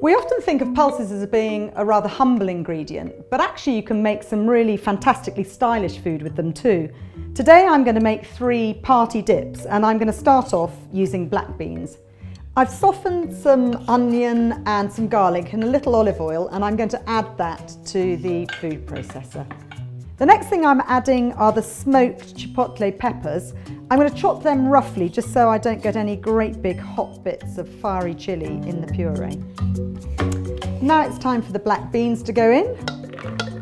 We often think of pulses as being a rather humble ingredient, but actually you can make some really fantastically stylish food with them too. Today I'm going to make three party dips and I'm going to start off using black beans. I've softened some onion and some garlic in a little olive oil and I'm going to add that to the food processor. The next thing I'm adding are the smoked chipotle peppers. I'm going to chop them roughly just so I don't get any great big hot bits of fiery chili in the puree. Now it's time for the black beans to go in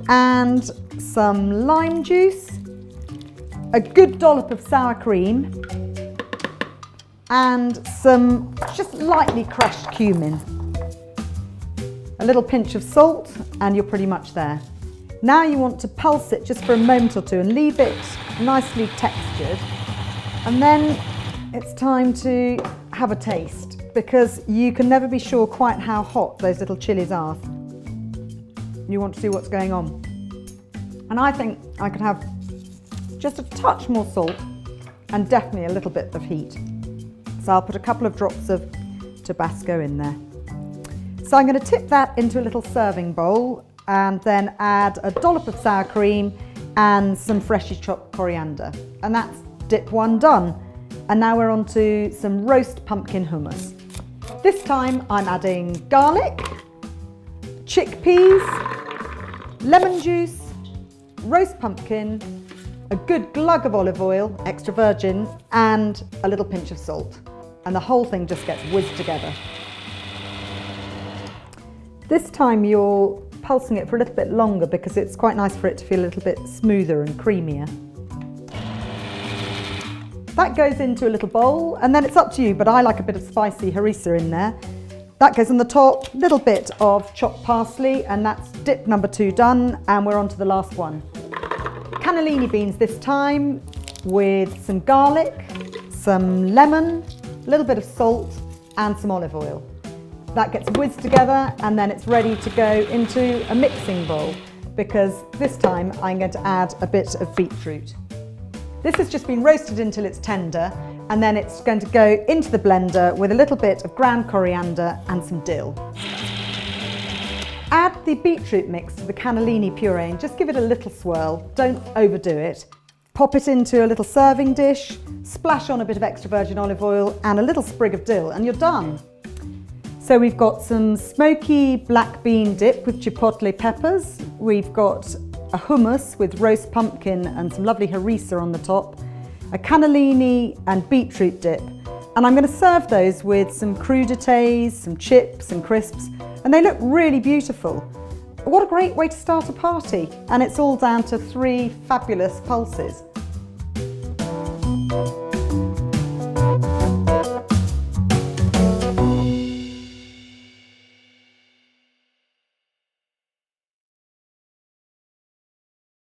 and some lime juice, a good dollop of sour cream and some just lightly crushed cumin. A little pinch of salt and you're pretty much there. Now you want to pulse it just for a moment or two and leave it nicely textured. And then it's time to have a taste because you can never be sure quite how hot those little chilies are. You want to see what's going on. And I think I could have just a touch more salt and definitely a little bit of heat. So I'll put a couple of drops of Tabasco in there. So I'm going to tip that into a little serving bowl and then add a dollop of sour cream and some freshly chopped coriander. And that's dip one done. And now we're on to some roast pumpkin hummus. This time I'm adding garlic, chickpeas, lemon juice, roast pumpkin, a good glug of olive oil, extra virgin, and a little pinch of salt. And the whole thing just gets whizzed together. This time you're pulsing it for a little bit longer because it's quite nice for it to feel a little bit smoother and creamier. That goes into a little bowl and then it's up to you, but I like a bit of spicy harissa in there. That goes on the top, little bit of chopped parsley and that's dip number two done and we're on to the last one. Cannellini beans this time with some garlic, some lemon, a little bit of salt and some olive oil. That gets whizzed together and then it's ready to go into a mixing bowl because this time I'm going to add a bit of beetroot. This has just been roasted until it's tender and then it's going to go into the blender with a little bit of ground coriander and some dill. Add the beetroot mix to the cannellini puree and just give it a little swirl, don't overdo it. Pop it into a little serving dish, splash on a bit of extra virgin olive oil and a little sprig of dill and you're done. So we've got some smoky black bean dip with chipotle peppers. We've got a hummus with roast pumpkin and some lovely harissa on the top, a cannellini and beetroot dip. And I'm going to serve those with some crudités, some chips and crisps, and they look really beautiful. What a great way to start a party. And it's all down to three fabulous pulses.